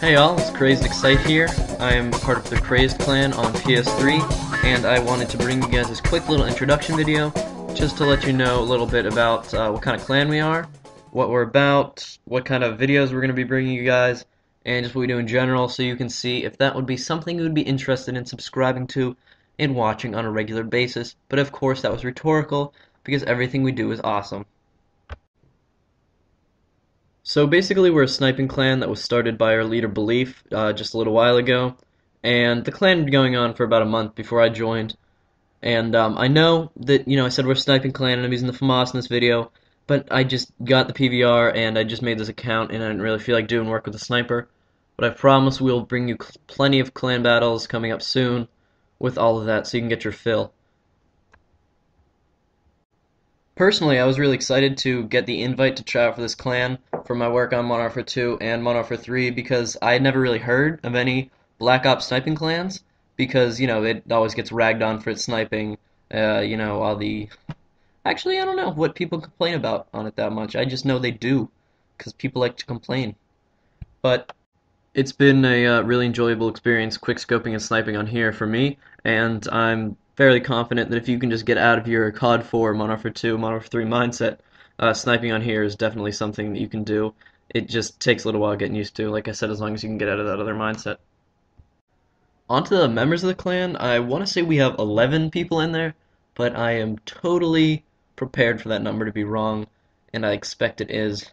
Hey all, it's Crazed Excite here. I am part of the Crazed clan on PS3, and I wanted to bring you guys this quick little introduction video, just to let you know a little bit about uh, what kind of clan we are, what we're about, what kind of videos we're going to be bringing you guys, and just what we do in general, so you can see if that would be something you would be interested in subscribing to and watching on a regular basis. But of course, that was rhetorical, because everything we do is awesome. So basically, we're a sniping clan that was started by our leader Belief uh, just a little while ago, and the clan had been going on for about a month before I joined. And um, I know that you know I said we're a sniping clan, and I'm using the FAMAS in this video, but I just got the PVR and I just made this account, and I didn't really feel like doing work with a sniper. But I promise we'll bring you plenty of clan battles coming up soon, with all of that, so you can get your fill. Personally, I was really excited to get the invite to try out for this clan for my work on Modern Warfare 2 and Modern Warfare 3 because I had never really heard of any Black Ops sniping clans because, you know, it always gets ragged on for its sniping, uh, you know, all the... Actually, I don't know what people complain about on it that much. I just know they do because people like to complain. But it's been a uh, really enjoyable experience quickscoping and sniping on here for me, and I'm fairly confident that if you can just get out of your COD 4, Modern Warfare 2, Modern Warfare 3 mindset, uh, sniping on here is definitely something that you can do. It just takes a little while getting used to, like I said, as long as you can get out of that other mindset. On to the members of the clan, I want to say we have 11 people in there, but I am totally prepared for that number to be wrong, and I expect it is,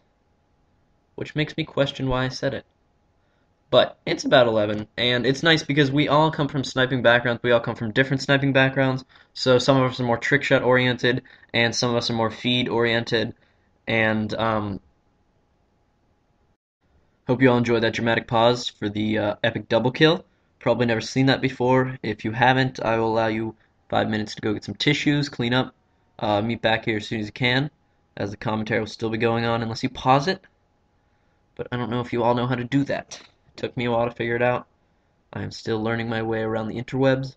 which makes me question why I said it. But it's about 11, and it's nice because we all come from sniping backgrounds. We all come from different sniping backgrounds. So some of us are more trick shot oriented, and some of us are more feed oriented. And um, hope you all enjoyed that dramatic pause for the uh, epic double kill. Probably never seen that before. If you haven't, I will allow you five minutes to go get some tissues, clean up, uh, meet back here as soon as you can, as the commentary will still be going on unless you pause it. But I don't know if you all know how to do that. Took me a while to figure it out. I am still learning my way around the interwebs.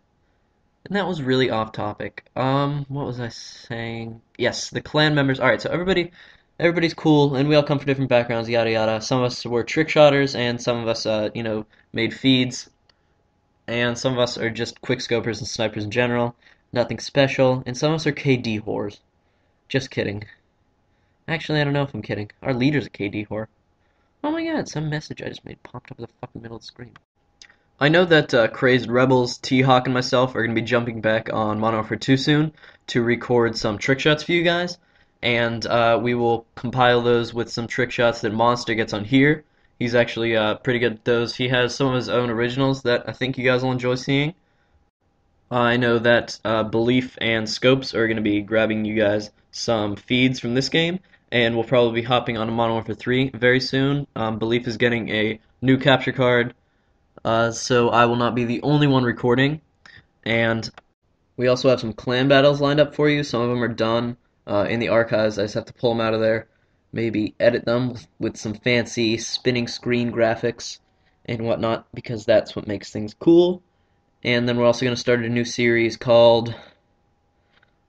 And that was really off topic. Um, what was I saying? Yes, the clan members. All right, so everybody, everybody's cool, and we all come from different backgrounds. Yada yada. Some of us were trick shotters, and some of us, uh, you know, made feeds, and some of us are just quick scopers and snipers in general. Nothing special, and some of us are KD whores. Just kidding. Actually, I don't know if I'm kidding. Our leader's a KD whore. Oh my god, some message I just made popped up in the fucking middle of the screen. I know that uh, Crazed Rebels, T-Hawk, and myself are going to be jumping back on Modern Warfare 2 soon to record some trick shots for you guys, and uh, we will compile those with some trick shots that Monster gets on here. He's actually uh, pretty good at those. He has some of his own originals that I think you guys will enjoy seeing. I know that uh, Belief and Scopes are going to be grabbing you guys some feeds from this game, and we'll probably be hopping on a Modern Warfare 3 very soon. Um, Belief is getting a new capture card, uh, so I will not be the only one recording. And we also have some clan battles lined up for you. Some of them are done uh, in the archives. I just have to pull them out of there, maybe edit them with some fancy spinning screen graphics and whatnot, because that's what makes things cool. And then we're also going to start a new series called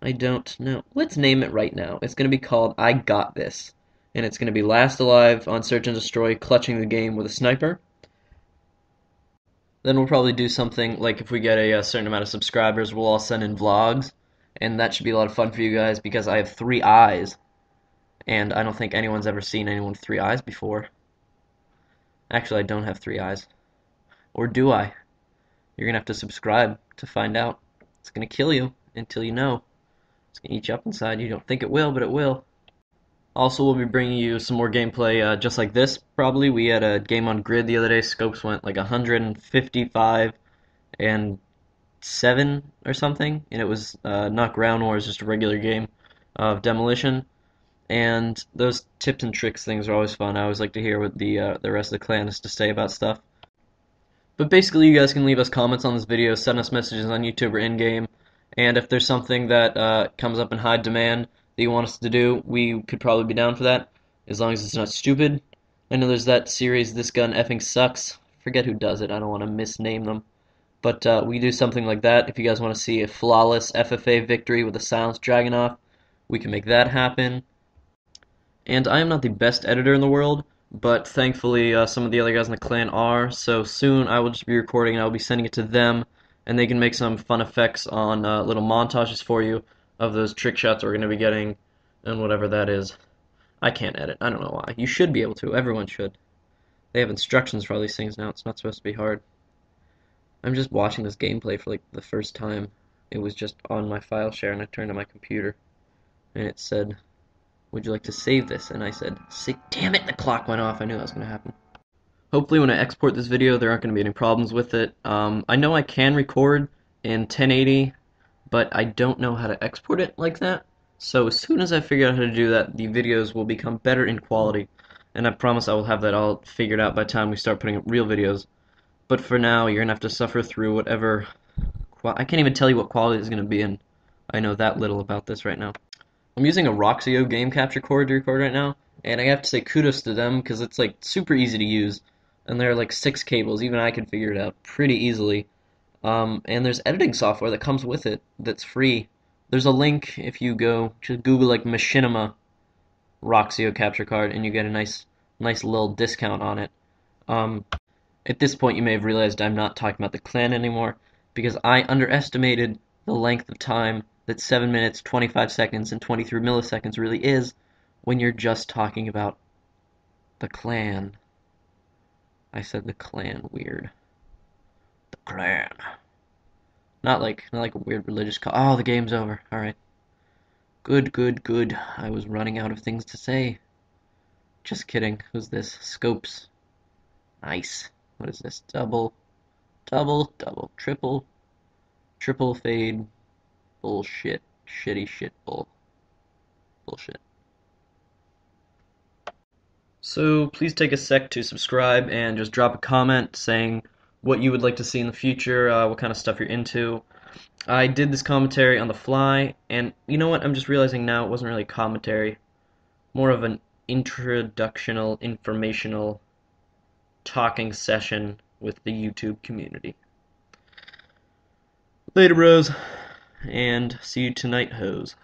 I don't know. Let's name it right now. It's going to be called I Got This. And it's going to be Last Alive on Search and Destroy, clutching the game with a sniper. Then we'll probably do something like if we get a, a, certain amount of subscribers, we'll all send in vlogs. And that should be a lot of fun for you guys because I have three eyes. And I don't think anyone's ever seen anyone with three eyes before. Actually, I don't have three eyes. Or do I? You're going to have to subscribe to find out. It's going to kill you until you know. It's going to eat you up inside. You don't think it will, but it will. Also, we'll be bringing you some more gameplay uh, just like this, probably. We had a game on Grid the other day. Scopes went like 155 and 7 or something. And it was uh, not Ground Wars, just a regular game of Demolition. And those tips and tricks things are always fun. I always like to hear what the uh, the rest of the clan has to say about stuff. But basically, you guys can leave us comments on this video, send us messages on YouTube or in-game. And if there's something that uh, comes up in high demand that you want us to do, we could probably be down for that, as long as it's not stupid. I know there's that series, This Gun Effing Sucks. Forget who does it, I don't want to misname them. But uh, we do something like that. If you guys want to see a flawless FFA victory with a silenced Dragunov, we can make that happen. And I am not the best editor in the world, but thankfully uh, some of the other guys in the clan are. So soon I will just be recording and I will be sending it to them, and they can make some fun effects on uh, little montages for you of those trick shots we're going to be getting and whatever that is. I can't edit. I don't know why. You should be able to. Everyone should. They have instructions for all these things now. It's not supposed to be hard. I'm just watching this gameplay for like the first time. It was just on my file share and I turned on my computer and it said, would you like to save this? And I said, damn it, the clock went off. I knew that was going to happen. Hopefully when I export this video, there aren't going to be any problems with it. Um, I know I can record in 1080, but I don't know how to export it like that. So as soon as I figure out how to do that, the videos will become better in quality. And I promise I will have that all figured out by the time we start putting up real videos. But for now, you're going to have to suffer through whatever... I can't even tell you what quality is going to be in. I know that little about this right now. I'm using a Roxio game capture cord to record right now, and I have to say kudos to them because it's like super easy to use, and there are like six cables. Even I can figure it out pretty easily. Um, and there's editing software that comes with it that's free. There's a link if you go to Google like Machinima Roxio capture card, and you get a nice, nice little discount on it. Um, at this point, you may have realized I'm not talking about the clan anymore because I underestimated the length of time that 7 minutes, 25 seconds, and 23 milliseconds really is when you're just talking about the clan. I said the clan weird. The clan. Not like not like a weird religious call. Oh, the game's over. All right. Good, good, good. I was running out of things to say. Just kidding. Who's this? Scopes. Nice. What is this? Double, double, double, triple, triple fade, Bullshit. Shitty shit bull. Bullshit. So please take a sec to subscribe and just drop a comment saying what you would like to see in the future, uh, what kind of stuff you're into. I did this commentary on the fly, and you know what? I'm just realizing now it wasn't really commentary, more of an introductional, informational talking session with the YouTube community. Later, bros and see you tonight, hoes.